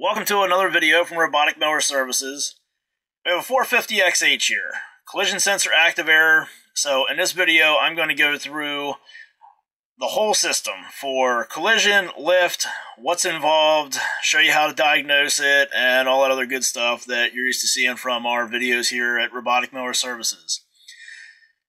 Welcome to another video from Robotic Mower Services. We have a 450XH here, collision sensor active error. So in this video, I'm going to go through the whole system for collision, lift, what's involved, show you how to diagnose it, and all that other good stuff that you're used to seeing from our videos here at Robotic Mower Services.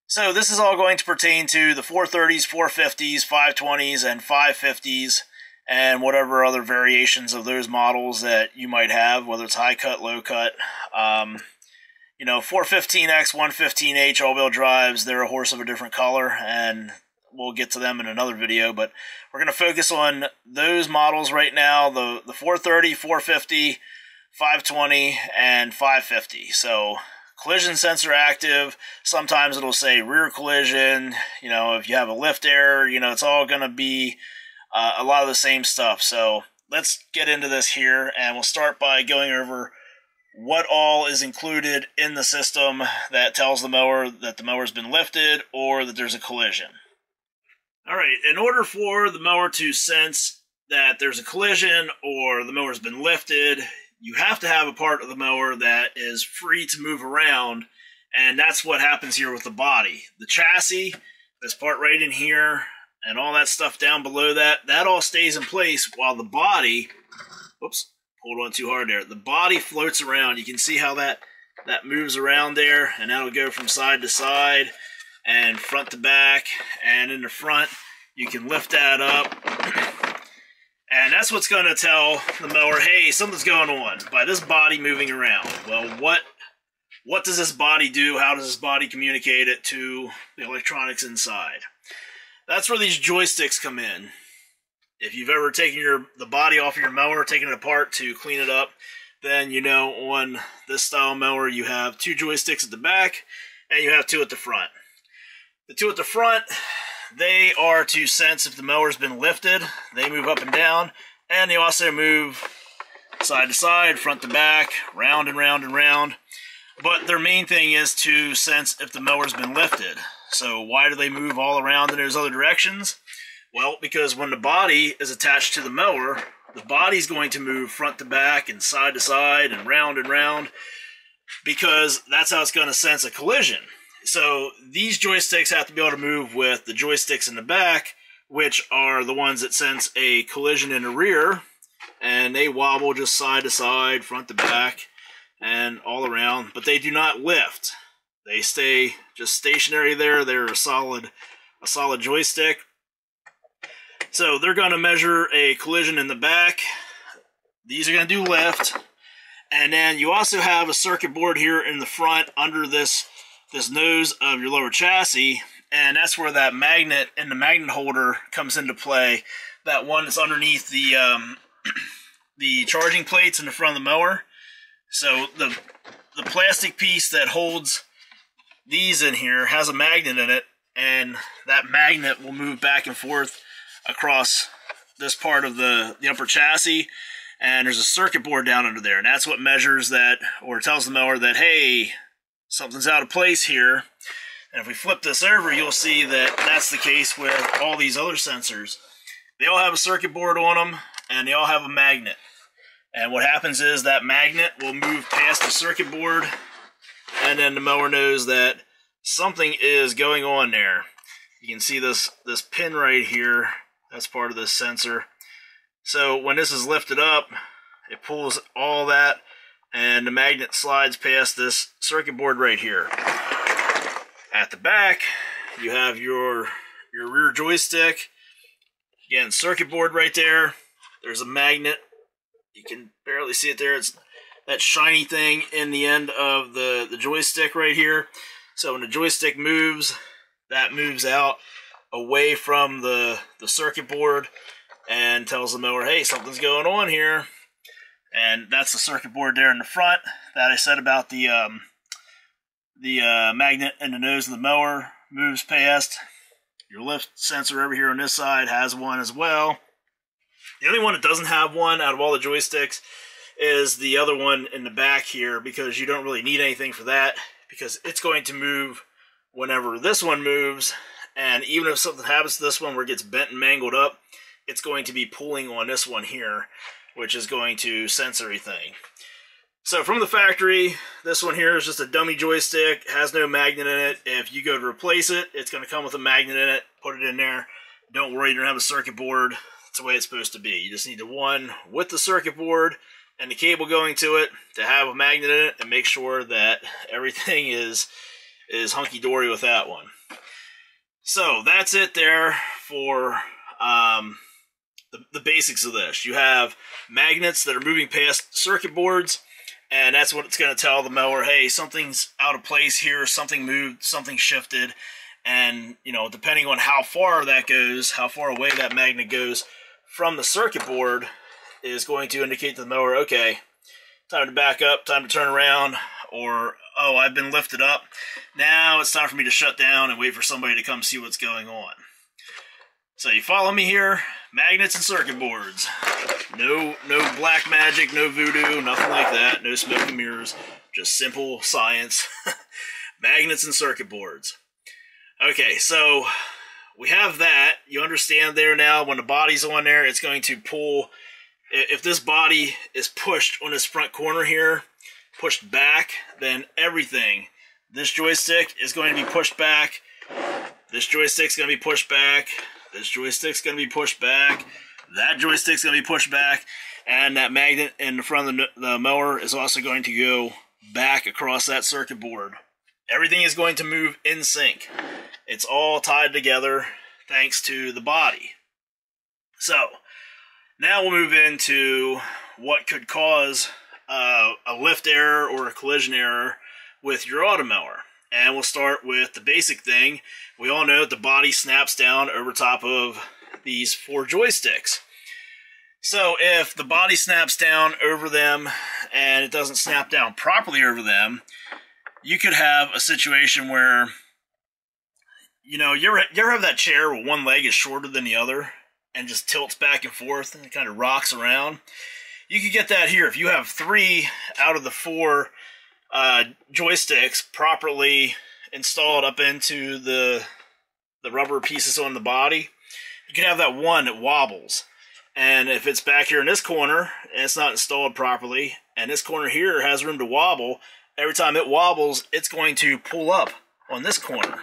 So this is all going to pertain to the 430s, 450s, 520s, and 550s and whatever other variations of those models that you might have, whether it's high cut, low cut. Um, you know, 415X, 115H all wheel drives, they're a horse of a different color, and we'll get to them in another video. But we're going to focus on those models right now the, the 430, 450, 520, and 550. So, collision sensor active. Sometimes it'll say rear collision. You know, if you have a lift error, you know, it's all going to be uh, a lot of the same stuff. So let's get into this here, and we'll start by going over what all is included in the system that tells the mower that the mower's been lifted or that there's a collision. All right, in order for the mower to sense that there's a collision or the mower's been lifted, you have to have a part of the mower that is free to move around, and that's what happens here with the body. The chassis, this part right in here, and all that stuff down below that, that all stays in place while the body, whoops, hold on too hard there. The body floats around. You can see how that, that moves around there, and that'll go from side to side and front to back. And in the front, you can lift that up. And that's what's going to tell the mower, hey, something's going on by this body moving around. Well, what what does this body do? How does this body communicate it to the electronics inside? That's where these joysticks come in. If you've ever taken your the body off of your mower, taken it apart to clean it up, then you know on this style mower you have two joysticks at the back and you have two at the front. The two at the front, they are to sense if the mower's been lifted. They move up and down, and they also move side to side, front to back, round and round and round. But their main thing is to sense if the mower's been lifted. So why do they move all around in those other directions? Well, because when the body is attached to the mower, the body's going to move front to back and side to side and round and round because that's how it's going to sense a collision. So these joysticks have to be able to move with the joysticks in the back, which are the ones that sense a collision in the rear, and they wobble just side to side, front to back, and all around, but they do not lift. They stay just stationary there. They're a solid, a solid joystick. So they're going to measure a collision in the back. These are going to do left. And then you also have a circuit board here in the front under this, this nose of your lower chassis. And that's where that magnet and the magnet holder comes into play. That one that's underneath the, um, the charging plates in the front of the mower. So the, the plastic piece that holds these in here has a magnet in it, and that magnet will move back and forth across this part of the, the upper chassis. And there's a circuit board down under there, and that's what measures that or tells the mower that, hey, something's out of place here. And if we flip this over, you'll see that that's the case with all these other sensors. They all have a circuit board on them, and they all have a magnet. And what happens is that magnet will move past the circuit board and then the mower knows that something is going on there. You can see this this pin right here. That's part of this sensor. So when this is lifted up, it pulls all that and the magnet slides past this circuit board right here. At the back, you have your your rear joystick. Again, circuit board right there. There's a magnet. You can barely see it there. It's that shiny thing in the end of the, the joystick right here. So when the joystick moves, that moves out away from the, the circuit board and tells the mower, hey, something's going on here. And that's the circuit board there in the front that I said about the um, the uh, magnet in the nose of the mower moves past. Your lift sensor over here on this side has one as well. The only one that doesn't have one out of all the joysticks is the other one in the back here because you don't really need anything for that because it's going to move whenever this one moves and even if something happens to this one where it gets bent and mangled up it's going to be pulling on this one here which is going to sense everything. So from the factory, this one here is just a dummy joystick, has no magnet in it. If you go to replace it, it's going to come with a magnet in it. Put it in there. Don't worry, you don't have a circuit board. That's the way it's supposed to be. You just need the one with the circuit board and the cable going to it to have a magnet in it and make sure that everything is is hunky-dory with that one. So that's it there for um, the, the basics of this. You have magnets that are moving past circuit boards and that's what it's going to tell the mower hey something's out of place here something moved something shifted and you know depending on how far that goes how far away that magnet goes from the circuit board is going to indicate to the mower okay time to back up time to turn around or oh i've been lifted up now it's time for me to shut down and wait for somebody to come see what's going on so you follow me here magnets and circuit boards no, no black magic, no voodoo, nothing like that. No smoke and mirrors. Just simple science. Magnets and circuit boards. Okay, so we have that. You understand there now when the body's on there, it's going to pull. If this body is pushed on this front corner here, pushed back, then everything, this joystick is going to be pushed back. This joystick's going to be pushed back. This joystick's going to be pushed back that joystick's going to be pushed back, and that magnet in the front of the, the mower is also going to go back across that circuit board. Everything is going to move in sync. It's all tied together thanks to the body. So, now we'll move into what could cause uh, a lift error or a collision error with your automower. And we'll start with the basic thing. We all know that the body snaps down over top of these four joysticks. So if the body snaps down over them and it doesn't snap down properly over them, you could have a situation where, you know, you ever, you ever have that chair where one leg is shorter than the other and just tilts back and forth and kind of rocks around? You could get that here. If you have three out of the four uh, joysticks properly installed up into the the rubber pieces on the body, you can have that one that wobbles. And if it's back here in this corner and it's not installed properly, and this corner here has room to wobble, every time it wobbles, it's going to pull up on this corner.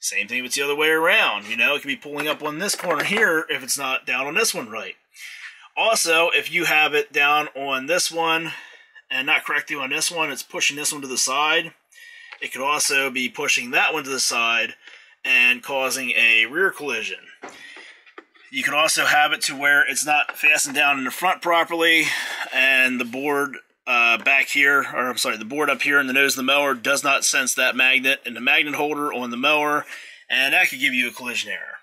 Same thing if it's the other way around. You know, it can be pulling up on this corner here if it's not down on this one right. Also, if you have it down on this one and not correctly on this one, it's pushing this one to the side. It could also be pushing that one to the side and causing a rear collision. You can also have it to where it's not fastened down in the front properly, and the board uh, back here, or I'm sorry, the board up here in the nose of the mower does not sense that magnet in the magnet holder on the mower, and that could give you a collision error.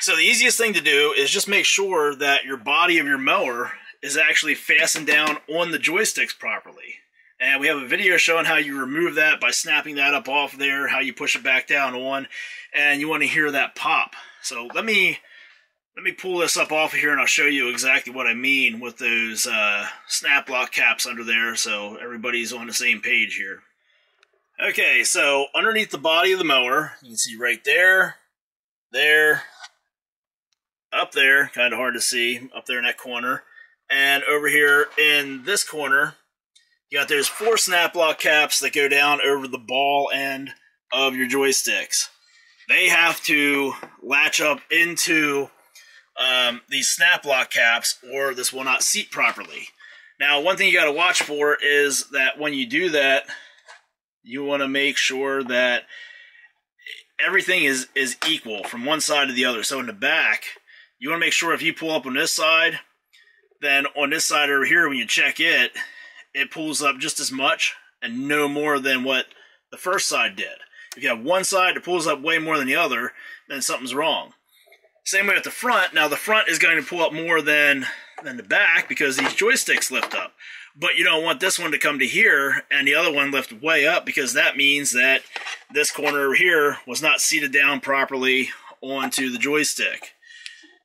So the easiest thing to do is just make sure that your body of your mower is actually fastened down on the joysticks properly. And we have a video showing how you remove that by snapping that up off there, how you push it back down on, and you want to hear that pop. So let me let me pull this up off of here and I'll show you exactly what I mean with those uh, snap lock caps under there so everybody's on the same page here. Okay, so underneath the body of the mower, you can see right there, there, up there, kind of hard to see, up there in that corner, and over here in this corner, you got there's four snap lock caps that go down over the ball end of your joysticks. They have to latch up into um, these snap lock caps or this will not seat properly. Now, one thing you got to watch for is that when you do that, you want to make sure that everything is is equal from one side to the other. So in the back, you want to make sure if you pull up on this side, then on this side over here, when you check it, it pulls up just as much and no more than what the first side did. If you have one side that pulls up way more than the other, then something's wrong. Same way at the front. Now the front is going to pull up more than than the back because these joysticks lift up. But you don't want this one to come to here and the other one lift way up because that means that this corner here was not seated down properly onto the joystick.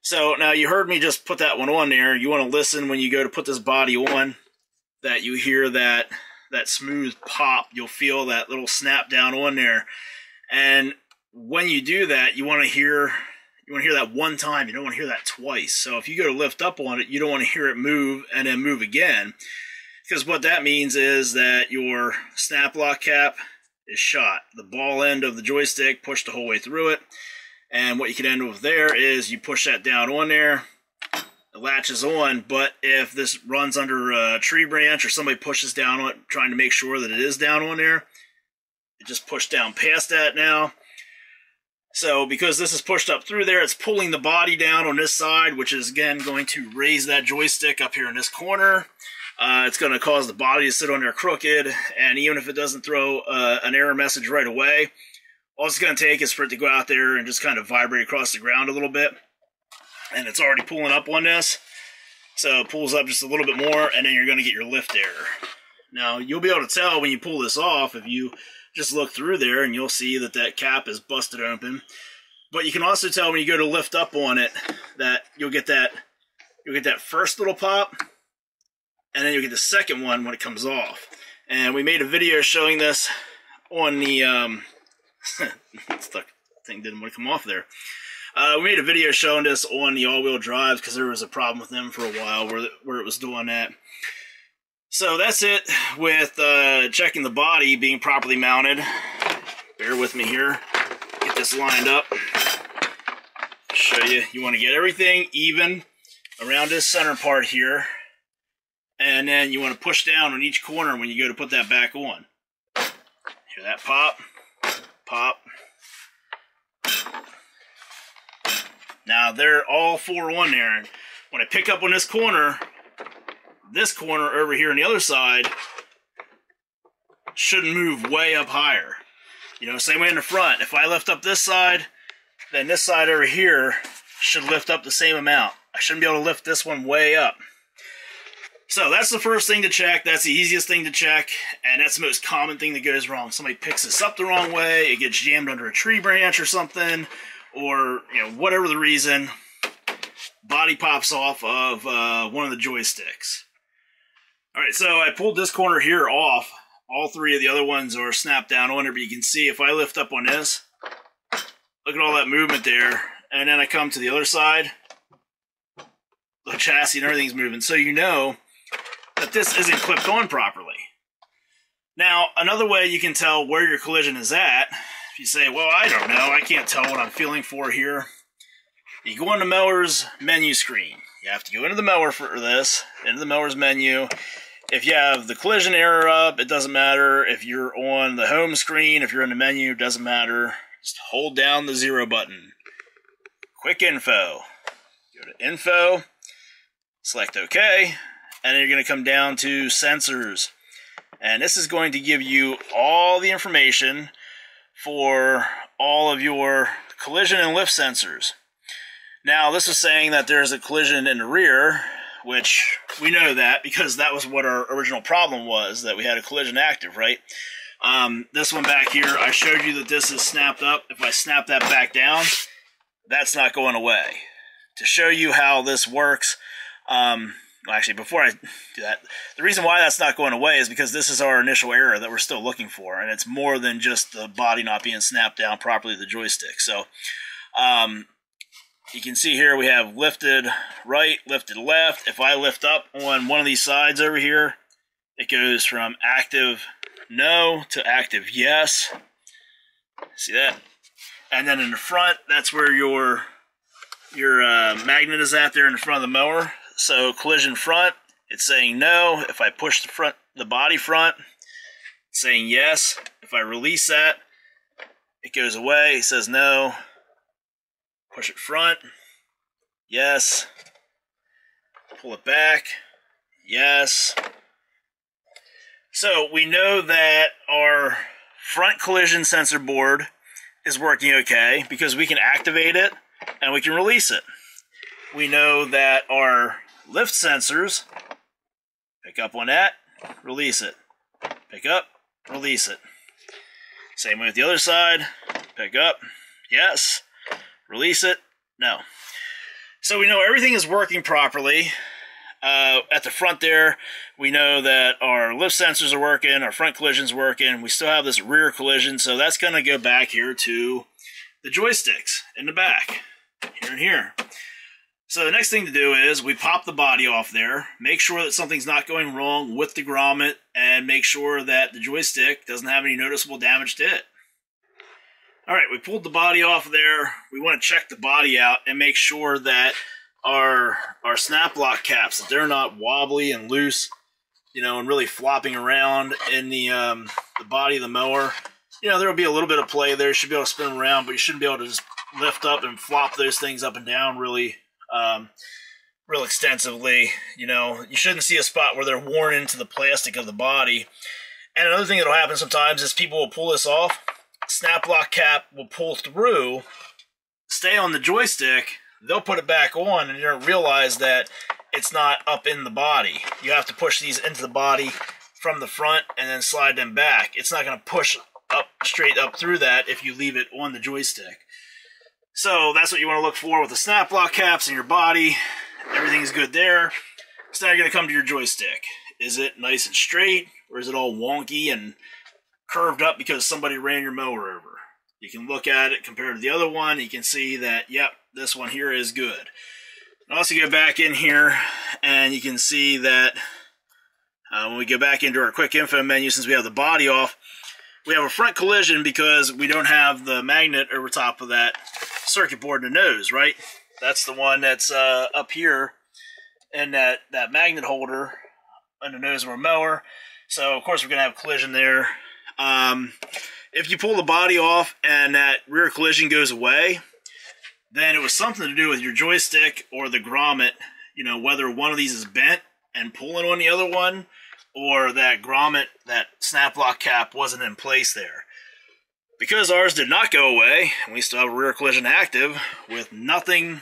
So now you heard me just put that one on there. You want to listen when you go to put this body on that you hear that that smooth pop. You'll feel that little snap down on there. And when you do that, you want to hear You want to hear that one time. You don't want to hear that twice. So if you go to lift up on it, you don't want to hear it move and then move again. Because what that means is that your snap lock cap is shot. The ball end of the joystick pushed the whole way through it. And what you can end with there is you push that down on there, it latches on, but if this runs under a tree branch or somebody pushes down on it trying to make sure that it is down on there, it just pushed down past that now. So because this is pushed up through there, it's pulling the body down on this side, which is again going to raise that joystick up here in this corner. Uh, it's going to cause the body to sit on there crooked, and even if it doesn't throw uh, an error message right away, all it's going to take is for it to go out there and just kind of vibrate across the ground a little bit. And it's already pulling up on this. So it pulls up just a little bit more, and then you're going to get your lift error. Now, you'll be able to tell when you pull this off if you just look through there, and you'll see that that cap is busted open. But you can also tell when you go to lift up on it that you'll get that you'll get that first little pop, and then you'll get the second one when it comes off. And we made a video showing this on the um, the thing didn't want to come off there. Uh, we made a video showing this on the all-wheel drives because there was a problem with them for a while where where it was doing that. So that's it with uh, checking the body being properly mounted. Bear with me here. Get this lined up. Show you. You want to get everything even around this center part here. And then you want to push down on each corner when you go to put that back on. Hear that pop? pop. Now they're all four on there. When I pick up on this corner, this corner over here on the other side shouldn't move way up higher. You know, same way in the front. If I lift up this side, then this side over here should lift up the same amount. I shouldn't be able to lift this one way up. So that's the first thing to check. That's the easiest thing to check. And that's the most common thing that goes wrong. Somebody picks this up the wrong way. It gets jammed under a tree branch or something. Or, you know, whatever the reason. Body pops off of uh, one of the joysticks. Alright, so I pulled this corner here off. All three of the other ones are snapped down on it. But you can see if I lift up on this. Look at all that movement there. And then I come to the other side. The chassis and everything's moving. So you know that this isn't clipped on properly. Now, another way you can tell where your collision is at, if you say, well, I don't know, I can't tell what I'm feeling for here, you go into Meller's menu screen. You have to go into the Meller for this, into the Meller's menu. If you have the collision error up, it doesn't matter. If you're on the home screen, if you're in the menu, it doesn't matter. Just hold down the zero button. Quick info. Go to info, select OK, and you're going to come down to sensors. And this is going to give you all the information for all of your collision and lift sensors. Now, this is saying that there's a collision in the rear, which we know that because that was what our original problem was, that we had a collision active, right? Um, this one back here, I showed you that this is snapped up. If I snap that back down, that's not going away. To show you how this works, um, actually, before I do that, the reason why that's not going away is because this is our initial error that we're still looking for, and it's more than just the body not being snapped down properly the joystick. So, um, you can see here we have lifted right, lifted left. If I lift up on one of these sides over here, it goes from active no to active yes. See that? And then in the front, that's where your your uh, magnet is at there in the front of the mower. So collision front, it's saying no. If I push the front, the body front, it's saying yes. If I release that, it goes away. It says no. Push it front, yes. Pull it back, yes. So we know that our front collision sensor board is working okay because we can activate it and we can release it. We know that our lift sensors. Pick up on that, release it. Pick up, release it. Same way with the other side. Pick up, yes. Release it, no. So we know everything is working properly. Uh, at the front there, we know that our lift sensors are working, our front collision's working. We still have this rear collision, so that's going to go back here to the joysticks in the back. here and here. So the next thing to do is we pop the body off there, make sure that something's not going wrong with the grommet, and make sure that the joystick doesn't have any noticeable damage to it. Alright, we pulled the body off there. We want to check the body out and make sure that our our snap lock caps, that they're not wobbly and loose, you know, and really flopping around in the um, the body of the mower. You know, there'll be a little bit of play there. You should be able to spin them around, but you shouldn't be able to just lift up and flop those things up and down really um, real extensively. You know, you shouldn't see a spot where they're worn into the plastic of the body. And another thing that'll happen sometimes is people will pull this off. Snap lock cap will pull through, stay on the joystick. They'll put it back on, and you don't realize that it's not up in the body. You have to push these into the body from the front and then slide them back. It's not going to push up straight up through that if you leave it on the joystick. So that's what you want to look for with the snap lock caps in your body. Everything's good there. So now you're going to come to your joystick. Is it nice and straight, or is it all wonky and curved up because somebody ran your mower over? You can look at it compared to the other one. You can see that, yep, this one here is good. Also go back in here, and you can see that uh, when we go back into our quick info menu, since we have the body off, we have a front collision because we don't have the magnet over top of that circuit board in the nose, right? That's the one that's uh, up here and that, that magnet holder on the nose of our mower. So, of course, we're going to have collision there. Um, if you pull the body off and that rear collision goes away, then it was something to do with your joystick or the grommet, you know, whether one of these is bent and pulling on the other one, or that grommet, that snap lock cap wasn't in place there. Because ours did not go away, we still have a rear collision active with nothing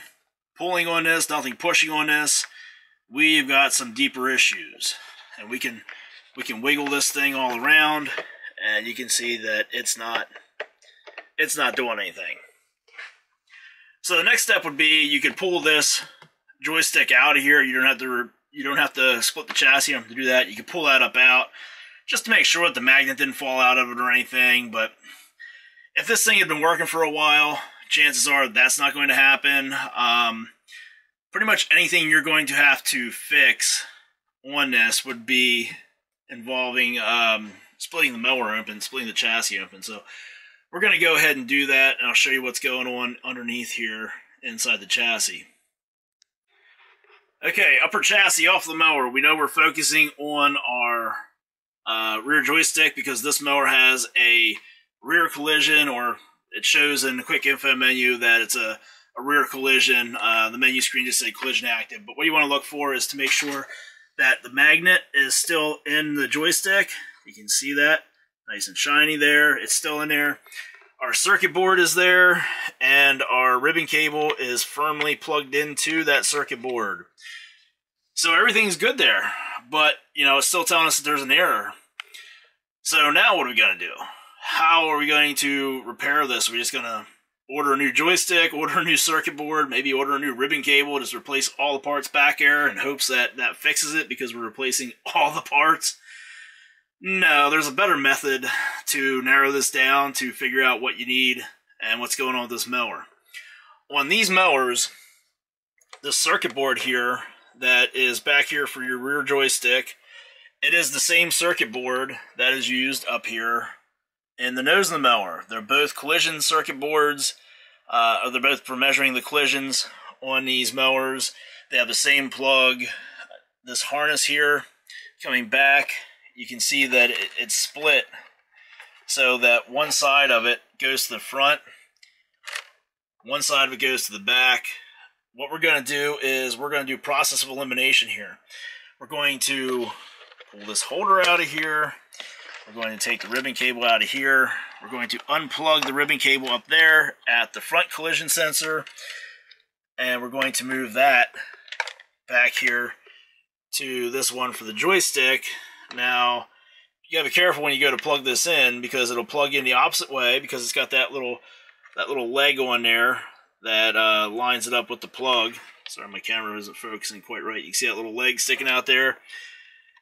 pulling on this, nothing pushing on this, we've got some deeper issues. And we can we can wiggle this thing all around and you can see that it's not it's not doing anything. So the next step would be you could pull this joystick out of here. You don't have to you don't have to split the chassis. To do that. You can pull that up out just to make sure that the magnet didn't fall out of it or anything. But if this thing had been working for a while, chances are that's not going to happen. Um, pretty much anything you're going to have to fix on this would be involving um, splitting the mower open, splitting the chassis open. So we're going to go ahead and do that, and I'll show you what's going on underneath here inside the chassis. Okay, upper chassis off the mower. We know we're focusing on our uh, rear joystick because this mower has a rear collision, or it shows in the quick info menu that it's a, a rear collision. Uh, the menu screen just say collision active. But what you want to look for is to make sure that the magnet is still in the joystick. You can see that. Nice and shiny there. It's still in there. Our circuit board is there, and our ribbon cable is firmly plugged into that circuit board. So everything's good there, but, you know, it's still telling us that there's an error. So now what are we going to do? how are we going to repair this? Are we just going to order a new joystick, order a new circuit board, maybe order a new ribbon cable, just replace all the parts back there in hopes that that fixes it because we're replacing all the parts? No, there's a better method to narrow this down to figure out what you need and what's going on with this mower. On these mowers, the circuit board here that is back here for your rear joystick, it is the same circuit board that is used up here in the nose of the mower. They're both collision circuit boards. Uh, they're both for measuring the collisions on these mowers. They have the same plug. This harness here coming back, you can see that it, it's split so that one side of it goes to the front, one side of it goes to the back. What we're going to do is we're going to do process of elimination here. We're going to pull this holder out of here we're going to take the ribbon cable out of here. We're going to unplug the ribbon cable up there at the front collision sensor. And we're going to move that back here to this one for the joystick. Now, you gotta be careful when you go to plug this in because it'll plug in the opposite way because it's got that little that little leg on there that uh, lines it up with the plug. Sorry, my camera isn't focusing quite right. You can see that little leg sticking out there.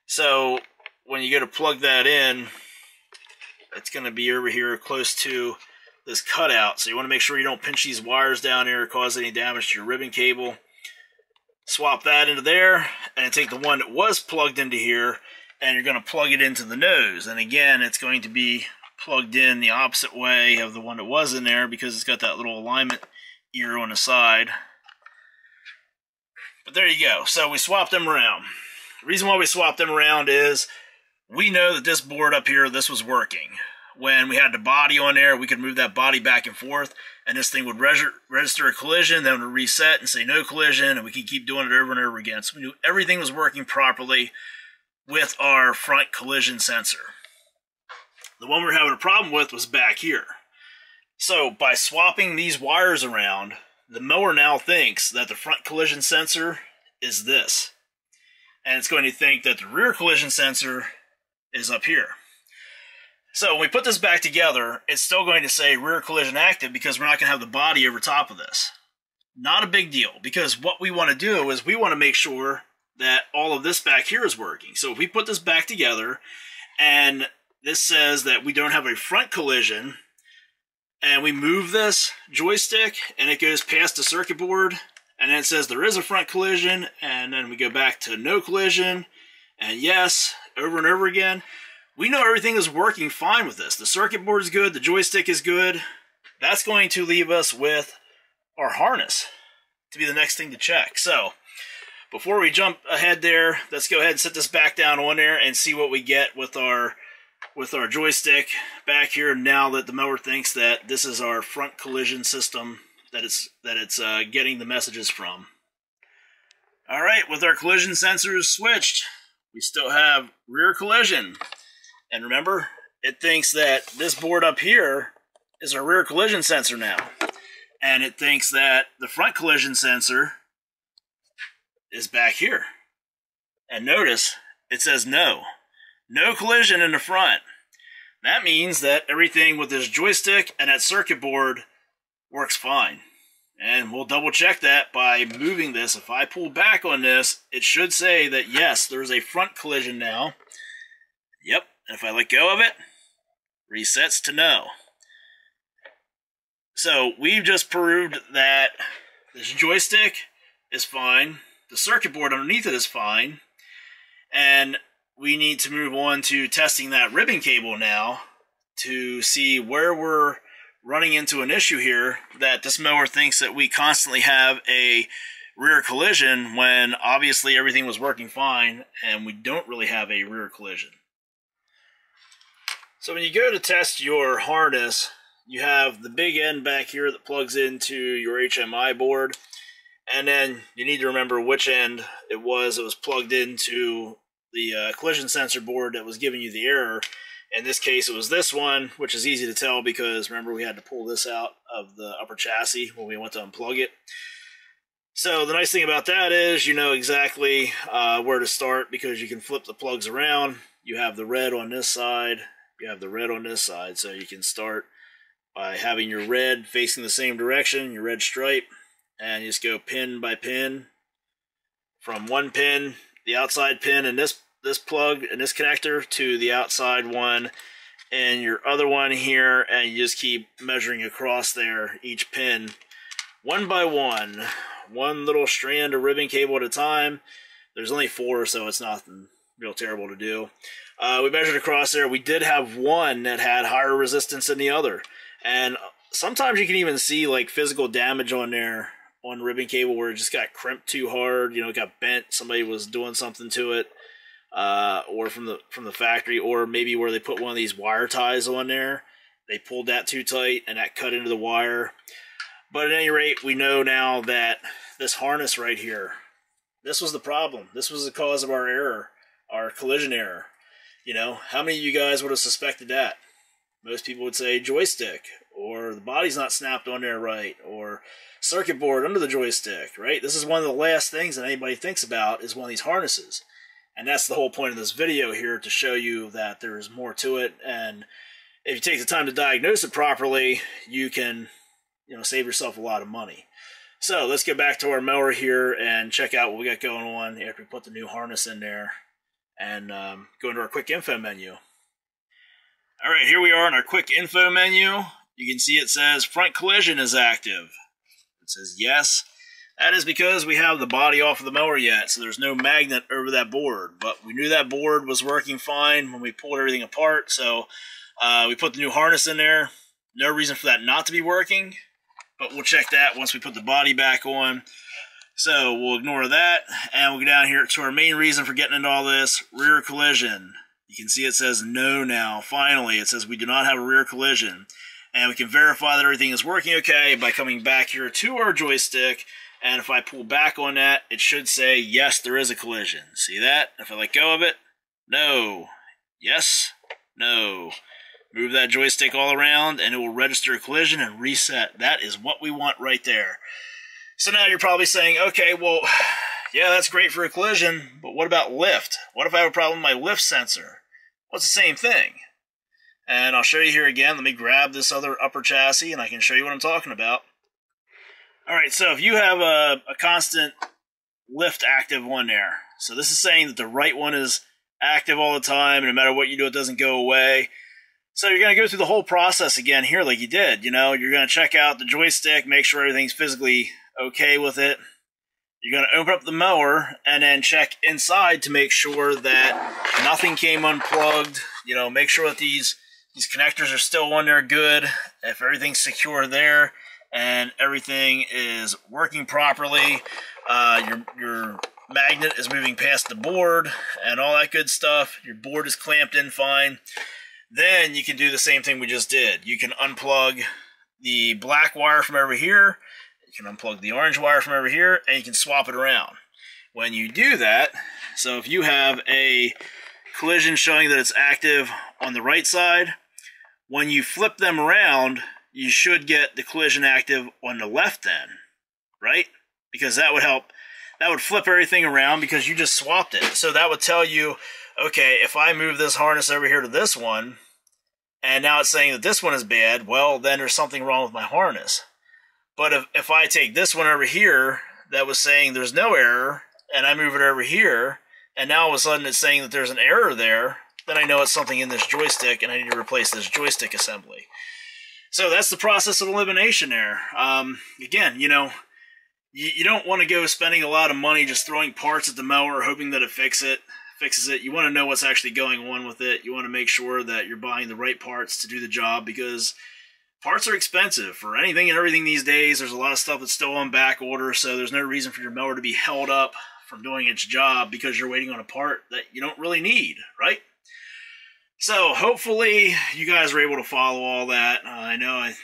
So when you go to plug that in, it's going to be over here close to this cutout. So you want to make sure you don't pinch these wires down here or cause any damage to your ribbon cable. Swap that into there and take the one that was plugged into here and you're going to plug it into the nose. And again, it's going to be plugged in the opposite way of the one that was in there because it's got that little alignment ear on the side. But there you go. So we swapped them around. The reason why we swapped them around is we know that this board up here, this was working when we had the body on there, we could move that body back and forth, and this thing would register a collision, then would reset and say no collision, and we could keep doing it over and over again. So we knew everything was working properly with our front collision sensor. The one we were having a problem with was back here. So by swapping these wires around, the mower now thinks that the front collision sensor is this. And it's going to think that the rear collision sensor is up here. So when we put this back together, it's still going to say rear collision active because we're not going to have the body over top of this. Not a big deal because what we want to do is we want to make sure that all of this back here is working. So if we put this back together and this says that we don't have a front collision and we move this joystick and it goes past the circuit board and then it says there is a front collision and then we go back to no collision and yes over and over again we know everything is working fine with this. The circuit board is good, the joystick is good. That's going to leave us with our harness to be the next thing to check. So, before we jump ahead there, let's go ahead and set this back down on there and see what we get with our with our joystick back here now that the mower thinks that this is our front collision system that it's that it's uh, getting the messages from. All right, with our collision sensors switched, we still have rear collision. And remember, it thinks that this board up here is our rear collision sensor now. And it thinks that the front collision sensor is back here. And notice, it says no. No collision in the front. That means that everything with this joystick and that circuit board works fine. And we'll double check that by moving this. If I pull back on this, it should say that yes, there's a front collision now. Yep, and if I let go of it, resets to no. So we've just proved that this joystick is fine, the circuit board underneath it is fine, and we need to move on to testing that ribbon cable now to see where we're running into an issue here that this mower thinks that we constantly have a rear collision when obviously everything was working fine and we don't really have a rear collision. So when you go to test your harness, you have the big end back here that plugs into your HMI board. And then you need to remember which end it was that was plugged into the uh, collision sensor board that was giving you the error. In this case, it was this one, which is easy to tell because remember we had to pull this out of the upper chassis when we went to unplug it. So the nice thing about that is you know exactly uh, where to start because you can flip the plugs around. You have the red on this side you have the red on this side, so you can start by having your red facing the same direction, your red stripe, and you just go pin by pin from one pin, the outside pin and this this plug and this connector to the outside one and your other one here. And you just keep measuring across there each pin one by one one little strand of ribbon cable at a time. There's only four so it's nothing real terrible to do. Uh, we measured across there. We did have one that had higher resistance than the other, and sometimes you can even see like physical damage on there on ribbon cable where it just got crimped too hard. You know, it got bent. Somebody was doing something to it, uh, or from the from the factory, or maybe where they put one of these wire ties on there. They pulled that too tight and that cut into the wire. But at any rate, we know now that this harness right here, this was the problem. This was the cause of our error, our collision error. You know, how many of you guys would have suspected that? Most people would say joystick, or the body's not snapped on there right, or circuit board under the joystick, right? This is one of the last things that anybody thinks about is one of these harnesses. And that's the whole point of this video here to show you that there's more to it. And if you take the time to diagnose it properly, you can, you know, save yourself a lot of money. So let's get back to our mower here and check out what we got going on after we put the new harness in there and um, go into our quick info menu. All right, here we are in our quick info menu. You can see it says front collision is active. It says yes. That is because we have the body off of the mower yet, so there's no magnet over that board. But we knew that board was working fine when we pulled everything apart, so uh, we put the new harness in there. No reason for that not to be working, but we'll check that once we put the body back on. So we'll ignore that, and we'll go down here to our main reason for getting into all this, rear collision. You can see it says no now. Finally, it says we do not have a rear collision. And we can verify that everything is working okay by coming back here to our joystick. And if I pull back on that, it should say, yes, there is a collision. See that? If I let go of it, no. Yes, no. Move that joystick all around and it will register a collision and reset. That is what we want right there. So now you're probably saying, okay, well, yeah, that's great for a collision, but what about lift? What if I have a problem with my lift sensor? Well, it's the same thing. And I'll show you here again. Let me grab this other upper chassis and I can show you what I'm talking about. All right, so if you have a, a constant lift active one there, so this is saying that the right one is active all the time, and no matter what you do, it doesn't go away. So you're going to go through the whole process again here like you did. You know, you're going to check out the joystick, make sure everything's physically okay with it. You're going to open up the mower and then check inside to make sure that nothing came unplugged. You know, make sure that these these connectors are still on there good. If everything's secure there and everything is working properly, uh, your your magnet is moving past the board and all that good stuff. Your board is clamped in fine. Then you can do the same thing we just did. You can unplug the black wire from over here you can unplug the orange wire from over here and you can swap it around. When you do that, so if you have a collision showing that it's active on the right side, when you flip them around, you should get the collision active on the left then, right? Because that would help, that would flip everything around because you just swapped it. So that would tell you, okay, if I move this harness over here to this one, and now it's saying that this one is bad, well, then there's something wrong with my harness. But if, if I take this one over here that was saying there's no error, and I move it over here, and now all of a sudden it's saying that there's an error there, then I know it's something in this joystick, and I need to replace this joystick assembly. So that's the process of elimination there. Um, again, you know, you, you don't want to go spending a lot of money just throwing parts at the mower, hoping that it fix it fixes it. You want to know what's actually going on with it. You want to make sure that you're buying the right parts to do the job because parts are expensive for anything and everything these days. There's a lot of stuff that's still on back order, so there's no reason for your mower to be held up from doing its job because you're waiting on a part that you don't really need, right? So hopefully you guys were able to follow all that. Uh, I know I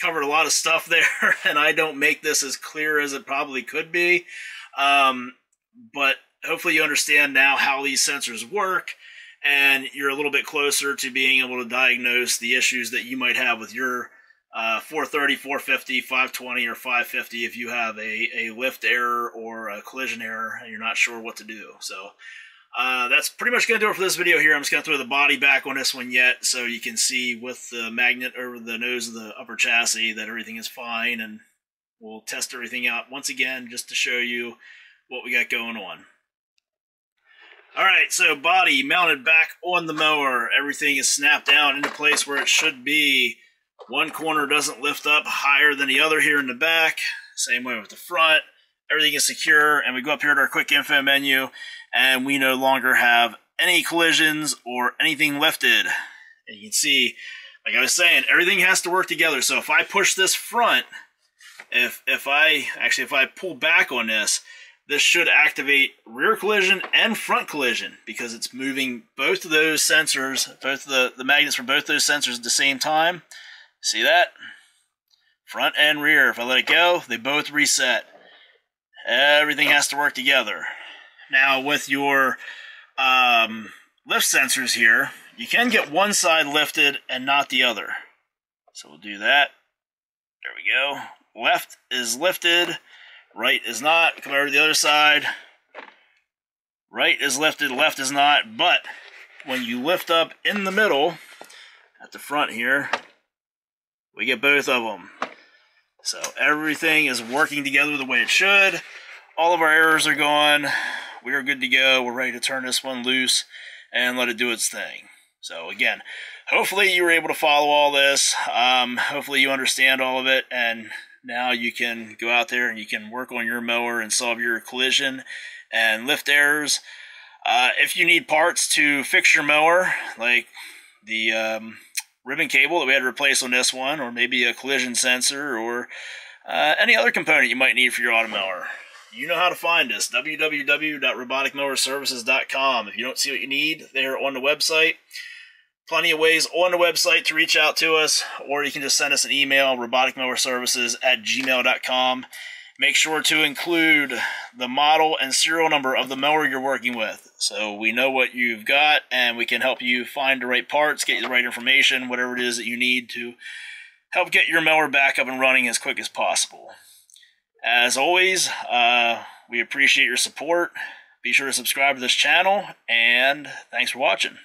covered a lot of stuff there, and I don't make this as clear as it probably could be. Um, but hopefully you understand now how these sensors work and you're a little bit closer to being able to diagnose the issues that you might have with your uh, 430, 450, 520, or 550 if you have a, a lift error or a collision error and you're not sure what to do. So uh, that's pretty much going to do it for this video here. I'm just going to throw the body back on this one yet so you can see with the magnet over the nose of the upper chassis that everything is fine and we'll test everything out once again just to show you what we got going on. Alright, so body mounted back on the mower. Everything is snapped down into place where it should be. One corner doesn't lift up higher than the other here in the back. Same way with the front. Everything is secure, and we go up here to our quick info menu, and we no longer have any collisions or anything lifted. And you can see, like I was saying, everything has to work together. So if I push this front, if if I actually if I pull back on this, this should activate rear collision and front collision because it's moving both of those sensors, both the, the magnets for both those sensors at the same time. See that? Front and rear. If I let it go, they both reset. Everything has to work together. Now, with your um, lift sensors here, you can get one side lifted and not the other. So we'll do that. There we go. Left is lifted Right is not. Come over to the other side. Right is lifted, left is not. But when you lift up in the middle, at the front here, we get both of them. So everything is working together the way it should. All of our errors are gone. We are good to go. We're ready to turn this one loose and let it do its thing. So again, hopefully you were able to follow all this. Um, hopefully you understand all of it, and now you can go out there and you can work on your mower and solve your collision and lift errors. Uh, if you need parts to fix your mower, like the um, ribbon cable that we had to replace on this one, or maybe a collision sensor, or uh, any other component you might need for your auto automower, you know how to find us www.roboticmowerservices.com. If you don't see what you need there on the website, plenty of ways on the website to reach out to us, or you can just send us an email, roboticmowerservices at gmail.com. Make sure to include the model and serial number of the mower you're working with so we know what you've got and we can help you find the right parts, get you the right information, whatever it is that you need to help get your mower back up and running as quick as possible. As always, uh, we appreciate your support. Be sure to subscribe to this channel, and thanks for watching.